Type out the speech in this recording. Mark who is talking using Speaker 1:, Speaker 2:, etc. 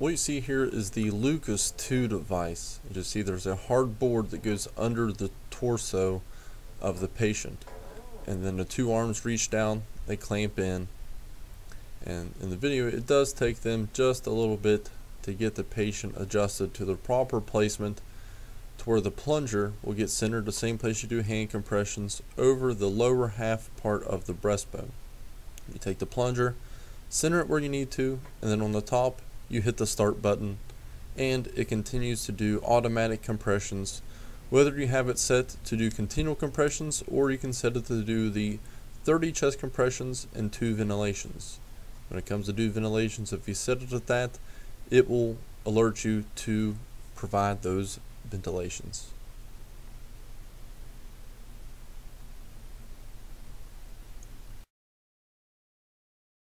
Speaker 1: What you see here is the Lucas 2 device. You just see there's a hard board that goes under the torso of the patient. And then the two arms reach down, they clamp in. And in the video, it does take them just a little bit to get the patient adjusted to the proper placement to where the plunger will get centered the same place you do hand compressions over the lower half part of the breastbone. You take the plunger, center it where you need to, and then on the top you hit the start button and it continues to do automatic compressions whether you have it set to do continual compressions or you can set it to do the 30 chest compressions and 2 ventilations. When it comes to do ventilations, if you set it at that, it will alert you to provide those ventilations.